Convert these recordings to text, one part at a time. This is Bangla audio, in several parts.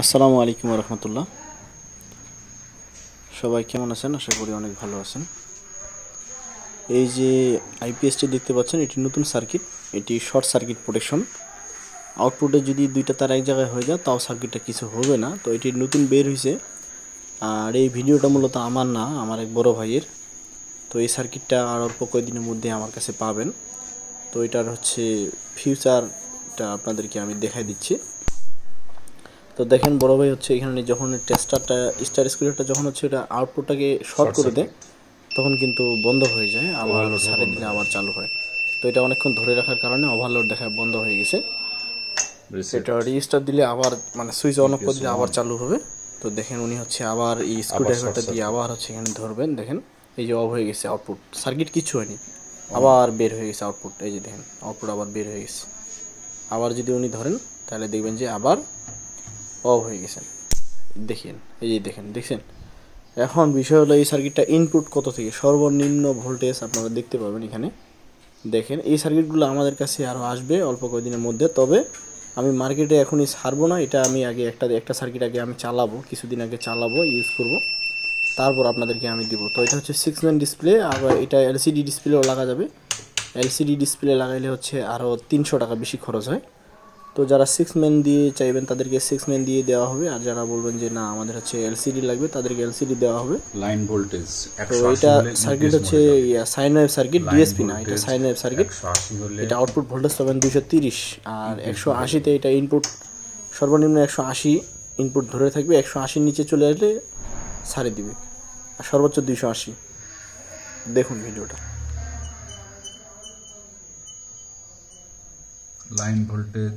আসসালামু আলাইকুম রহমতুল্লাহ সবাই কেমন আছেন? আশা করি অনেক ভালো আছেন। এই যে আইপিএসটি দেখতে পাচ্ছেন, এটি নতুন সার্কিট। এটি শর্ট সার্কিট প্রোটেকশন। আউটপুটে যদি দুইটা তার এক জায়গায় হয়ে যায়, তাও সার্কিটটা কিছু হবে না। তো এটি নতুন বের হয়েছে আর এই ভিডিওটা মূলত আমার না, আমার এক বড় ভাইয়ের। তো এই সার্কিটটা আর অল্প কয়েকদিনের মধ্যে আমার কাছে পাবেন। তো এটার হচ্ছে ফিউচারটা আপনাদেরকে আমি দেখাই দিচ্ছি। তো দেখেন বড় ভাই হচ্ছে এখানে যখন টেস্টারটা স্টার স্কুলারটা যখন হচ্ছে এটা আউটপুটটাকে শর্ট করে দেয় তখন কিন্তু বন্ধ হয়ে যায় আবার সাড়ে দিনে আবার চালু হয়। তো এটা অনেকক্ষণ ধরে রাখার কারণে ওভারলোড দেখা বন্ধ হয়ে গেছে। এটা রেজিস্টার দিলে আবার মানে সুইচ অন অফ করে দিলে আবার চালু হবে। তো দেখেন উনি হচ্ছে আবার এই স্ক্রুড্রাইভারটা দিয়ে আবার হচ্ছে এখানে ধরবেন দেখেন। এই যে অফ হয়ে গেছে আউটপুট সার্কিট কিছু হয়নি। আবার বের হয়ে গেছে আউটপুট এই যে দেখেন আউটপুট আবার বের হয়ে গেছে। আবার যদি উনি ধরেন তাহলে দেখবেন যে আবার অফ হয়ে গেছেন দেখেন, এই যে দেখেন, দেখছেন? এখন বিষয় হলো এই সার্কিটটা ইনপুট কত থেকে? সর্বনিম্ন ভোল্টেজ আপনারা দেখতে পাবেন এখানে। দেখেন, এই সার্কিটগুলো আমাদের কাছে আরও আসবে অল্প কয়েকদিনের মধ্যে। তবে আমি মার্কেটে এখনই ছাড়বো না। এটা আমি আগে একটা একটা সার্কিট আগে আমি চালাবো, কিছুদিন আগে চালাবো ইউজ করব। তারপর আপনাদেরকে আমি দিব। তো এটা হচ্ছে সিক্স ম্যান ডিসপ্লে আবার এটা এলসিডি ডিসপ্লেও লাগা যাবে। এলসিডি ডিসপ্লে লাগাইলে হচ্ছে আরও তিনশো টাকা বেশি খরচ হয়। তো যারা সিক্স ম্যান দিয়ে চাইবেন তাদেরকে সিক্স ম্যান দিয়ে দেওয়া হবে। আর যারা বলবেন যে না আমাদের হচ্ছে এলসিডি লাগবে তাদেরকে এলসিডি দেওয়া হবে। লাইন ভোল্টেজ তো এটা সার্কিট হচ্ছে সাইন ওয়েভ সার্কিট ডিএসপি না এটা সাইন ওয়েভ সার্কিট এটা আউটপুট ভোল্টেজ পাবেন দুইশো তিরিশ আর একশো আশিতে এটা ইনপুট সর্বনিম্ন একশো আশি ইনপুট ধরে থাকবে। একশো আশির নিচে চলে আসলে ছাড়ে দিবে। আর সর্বোচ্চ দুইশো আশি। দেখুন ভিডিওটা। লাইন ভোল্টেজ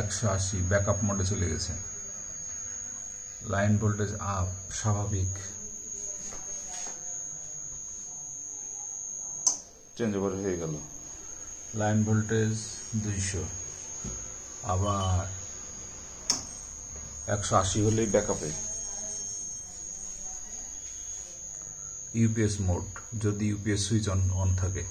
একশো আশি ব্যাকআপ মোডে চলে গেছে। লাইন ভোল্টেজ আপ স্বাভাবিক। চেঞ্জ ওভার হয়ে গেল। লাইন ভোল্টেজ দুইশো। আবার একশো আশি হলেই ব্যাকআপে। ইউপিএস মোড যদি ইউপিএস সুইচ অন অন থাকে।